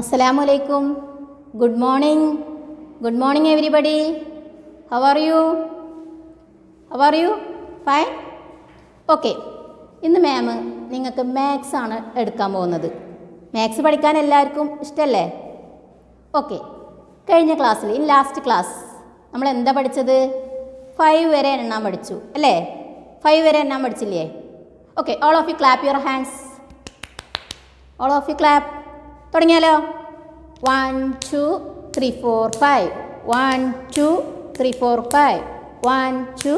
Assalamu അലൈക്കും good morning good morning everybody how are you how are you fine okay ഇന്ന് ma'am നിങ്ങൾക്ക് maths ആണ് എടുക്കാൻ പോകുന്നത്. മാത്സ് പഠിക്കാൻ എല്ലാവർക്കും ഇഷ്ടമല്ലേ ഓക്കെ കഴിഞ്ഞ ക്ലാസ്സിൽ ഇൻ ലാസ്റ്റ് ക്ലാസ് നമ്മൾ എന്താ പഠിച്ചത്? ഫൈവ് വരെ എണ്ണാൻ പഠിച്ചു അല്ലേ? ഫൈവ് വരെ എണ്ണാൻ പഠിച്ചില്ലേ? Okay all of you clap your hands all of you clap തുടങ്ങിയാലോ? One two three four five one two three four five one two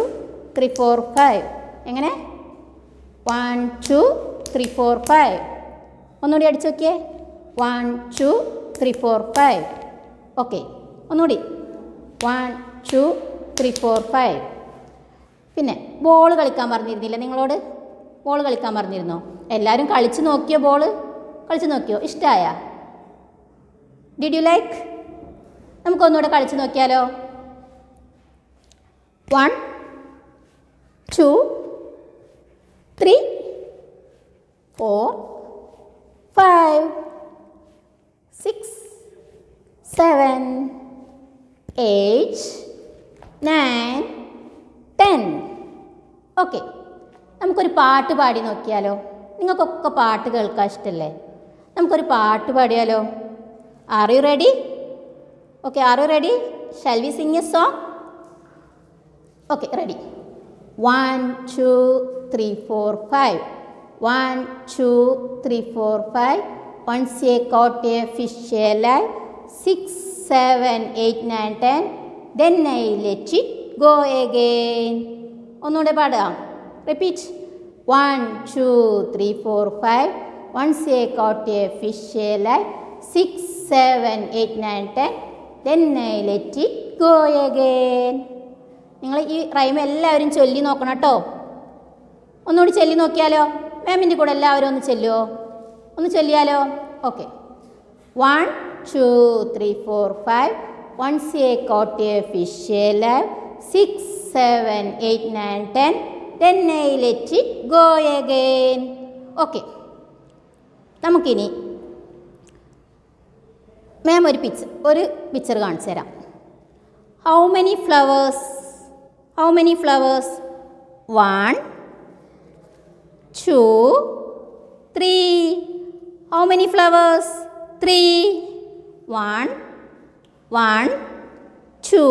three four five എങ്ങനെ? One two three four five ഒന്നുകൂടി അടിച്ചു നോക്കിയേ. One two three four five okay ഒന്നുകൂടി. One two three four five പിന്നെ ball കളിക്കാൻ പറഞ്ഞിരുന്നില്ല നിങ്ങളോട്? Ball കളിക്കാൻ പറഞ്ഞിരുന്നോ? എല്ലാവരും കളിച്ച് നോക്കിയോ ബോൾ കളിച്ച് നോക്കിയോ? ഇഷ്ടമായ ഡിഡ് യു ലൈക്ക് നമുക്കൊന്നുകൂടെ കളിച്ച് നോക്കിയാലോ. One two three four five six seven eight nine ten okay നമുക്കൊരു പാട്ട് പാടി നോക്കിയാലോ. നിങ്ങൾക്കൊക്കെ പാട്ട് കേൾക്കാൻ ഇഷ്ടമല്ലേ നമുക്കൊരു പാട്ട് പാടിയാലോ? Are you ready okay are you ready shall we sing a song okay ready one two three four five one two three four five once a caught a fish alive six seven eight nine ten then I let it go again ഒന്നുകൂടെ പാടാം. Repeat one two three four five once a caught a fish alive six seven eight nine ten then I let it go again നിങ്ങൾ ഈ rhyme എല്ലാവരും ചൊല്ലി നോക്കണം കേട്ടോ. ഒന്നുകൂടി ചൊല്ലി നോക്കിയാലോ? മാമിന്റെ കൂടെ എല്ലാവരും ഒന്ന് ചൊല്ലുമോ ഒന്ന് ചൊല്ലിയാലോ? Okay one two three four five once a caught a fish alive six seven eight nine ten ten I let it go again okay നമുക്കിനി മാം ഒരു പിക്ചർ ഒരു പിക്ചർ കാണിച്ചു തരാം. How many flowers how many flowers one two three how many flowers three one one two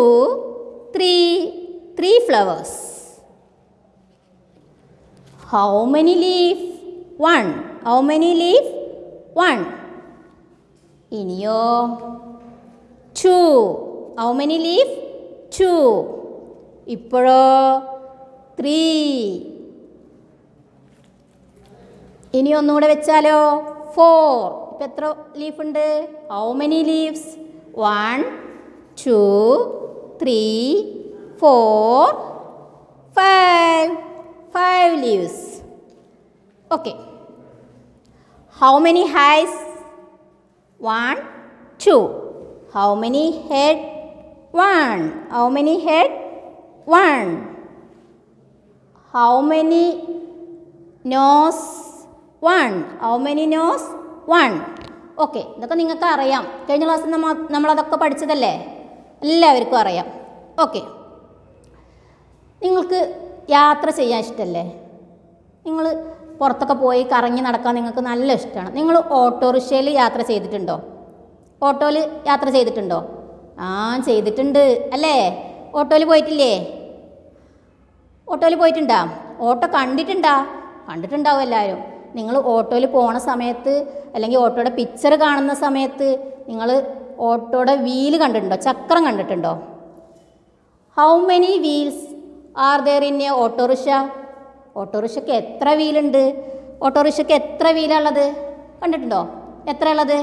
three three flowers how many leaf one how many leaf one ഇനിയോ? Two how many leaf two ഇപ്പോഴോ? Three ഇനി ഒന്നുകൂടെ വെച്ചാലോ? Four ഇപ്പം എത്ര leaf ഉണ്ട്? How many leaves one two three four five five leaves okay how many eyes one two how many head one how many head one how many nose one how many nose one okay ഇതൊക്കെ നിങ്ങൾക്ക് അറിയാം. കഴിഞ്ഞ ക്ലാസ്സിൽ നമ്മൾ നമ്മളതൊക്കെ പഠിച്ചതല്ലേ? എല്ലാവർക്കും അറിയാം. Okay നിങ്ങൾക്ക് യാത്ര ചെയ്യാൻ ഇഷ്ടമല്ലേ നിങ്ങൾ പുറത്തൊക്കെ പോയി കറങ്ങി നടക്കാൻ നിങ്ങൾക്ക് നല്ല ഇഷ്ടമാണ്. നിങ്ങൾ ഓട്ടോറിക്ഷയിൽ യാത്ര ചെയ്തിട്ടുണ്ടോ? ഓട്ടോയിൽ യാത്ര ചെയ്തിട്ടുണ്ടോ? ആ ചെയ്തിട്ടുണ്ട്. അല്ലേ? ഓട്ടോയിൽ പോയിട്ടില്ലേ? ഓട്ടോയിൽ പോയിട്ടുണ്ടാ? ഓട്ടോ കണ്ടിട്ടുണ്ടാ? കണ്ടിട്ടുണ്ടാവും എല്ലാവരും. നിങ്ങൾ ഓട്ടോയിൽ പോണ സമയത്ത് അല്ലെങ്കിൽ ഓട്ടോയുടെ പിക്ചർ കാണുന്ന സമയത്ത് നിങ്ങൾ ഓട്ടോയുടെ വീൽ കണ്ടിട്ടുണ്ടോ? ചക്രം കണ്ടിട്ടുണ്ടോ? How many wheels are there in a autorickshaw? ഓട്ടോറിക്ഷയ്ക്ക് എത്ര വീലുണ്ട്? ഓട്ടോറിക്ഷയ്ക്ക് എത്ര വീലുള്ളത് കണ്ടിട്ടുണ്ടോ? എത്ര ഉള്ളത്?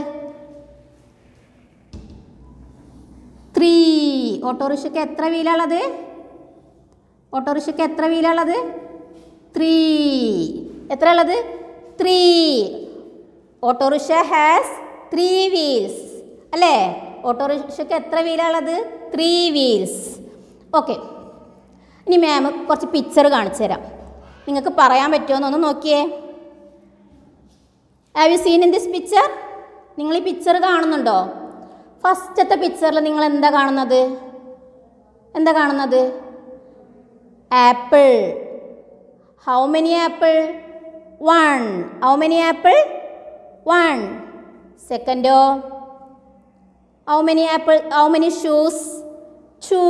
ത്രീ ഓട്ടോറിക്ഷയ്ക്ക് എത്ര വീലുള്ളത് ഓട്ടോറിക്ഷയ്ക്ക് എത്ര വീലുള്ളത് ത്രീ എത്ര ഉള്ളത്? Three autorickshaw has three wheels അല്ലേ? ഓട്ടോറിക്ഷയ്ക്ക് എത്ര വീലുള്ളത് ത്രീ വീൽസ് ഓക്കെ ഇനി മാം കുറച്ച് പിക്ചർ കാണിച്ചു തരാം നിങ്ങൾക്ക് പറയാൻ പറ്റുമോ എന്നൊന്ന് നോക്കിയേ. Have you seen in this picture നിങ്ങൾ ഈ പിക്ചർ കാണുന്നുണ്ടോ? ഫസ്റ്റത്തെ പിക്ചറിൽ നിങ്ങൾ എന്താ കാണുന്നത്? എന്താ കാണുന്നത്? Apple how many apple one how many apple one സെക്കൻഡോ how many apple how many shoes two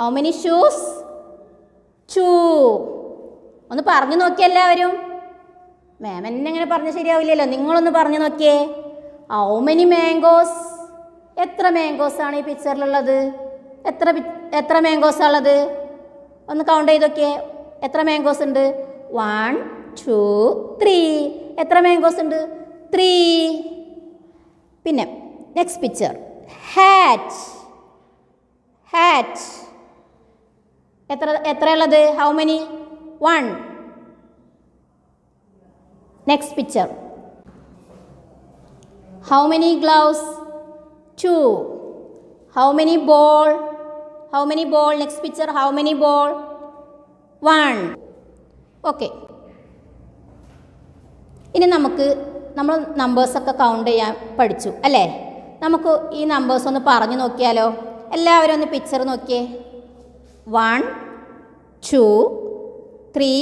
how many shoes two ഒന്ന് പറഞ്ഞു നോക്കിയേ എല്ലാവരും. മാം എന്നെ അങ്ങനെ പറഞ്ഞ ശരിയാവില്ലല്ലോ. നിങ്ങളൊന്ന് പറഞ്ഞു നോക്കിയേ. ഹൗ മെനി മാംഗോസ് എത്ര മാംഗോസ് ആണ് ഈ പിക്ചറിലുള്ളത് എത്ര എത്ര മാംഗോസ് ഉള്ളത്? ഒന്ന് കൗണ്ട് ചെയ്ത് നോക്കിയേ. എത്ര മാംഗോസ് ഉണ്ട്? വൺ ടു ത്രീ എത്ര മാംഗോസ് ഉണ്ട്? ത്രീ പിന്നെ നെക്സ്റ്റ് പിക്ചർ ഹാറ്റ് ഹാറ്റ് എത്ര എത്രയുള്ളത് how many one. Next picture how many gloves two how many ball how many ball next picture how many ball one okay ഇനി നമുക്ക് നമ്മൾ നമ്പേഴ്സൊക്കെ count ചെയ്യാൻ പഠിച്ചു അല്ലേ? നമുക്ക് ഈ നമ്പേഴ്സ് ഒന്ന് പറഞ്ഞു നോക്കിയാലോ? എല്ലാവരും ഒന്ന് പിക്ചർ നോക്കിയേ. One two three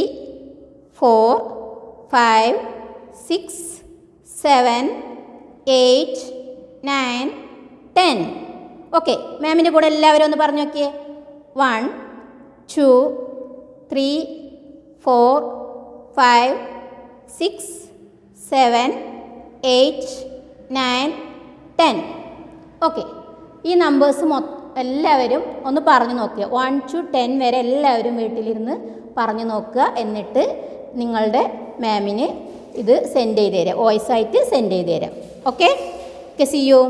four five six seven eight nine ten. Okay മാമിന്റെ കൂടെ എല്ലാവരും ഒന്ന് പറഞ്ഞു നോക്കിയേ. One two three four five six seven eight nine ten. Okay ഈ നമ്പേഴ്സ് മൊ എല്ലാവരും ഒന്ന് പറഞ്ഞു നോക്കുക വൺ ടു ടെൻ വരെ എല്ലാവരും വീട്ടിലിരുന്ന് പറഞ്ഞു നോക്കുക എന്നിട്ട് നിങ്ങളുടെ മാമിന് ഇത് സെൻഡ് ചെയ്ത് തരാം. വോയിസ് ആയിട്ട് സെൻഡ് ചെയ്ത് തരാം. Okay okay C U